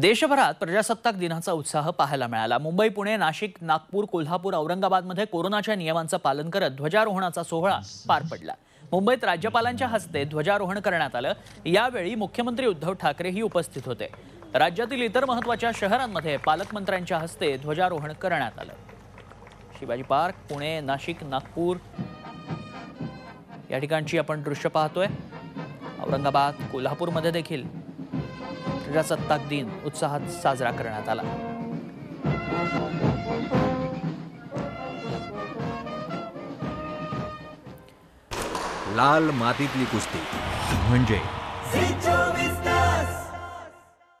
देशभरात प्रजासत्ताक दिनाचा उत्साह पाहायला मिळाला. मुंबई पुणे नाशिक नागपूर कोल्हापूर औरंगाबादमध्ये कोरोनाच्या नियमांचं पालन करत ध्वजारोहणाचा सोहळा पार पडला. मुंबईत राज्यपालांच्या हस्ते ध्वजारोहण करण्यात आलं. यावेळी मुख्यमंत्री उद्धव ठाकरेही उपस्थित होते. राज्यातील इतर महत्त्वाच्या शहरांमध्ये पालकमंत्र्यांच्या हस्ते ध्वजारोहण करण्यात आलं. शिवाजी पार्क पुणे नाशिक नागपूर. या ठिकाणची आपण दृश्य पाहतोय. औरंगाबाद कोल्हापूरमध्ये देखील प्रजासत्ताक दिन उत्साहात साजरा करण्यात आला. लाल मातीतली कुस्ती. म्हणजे?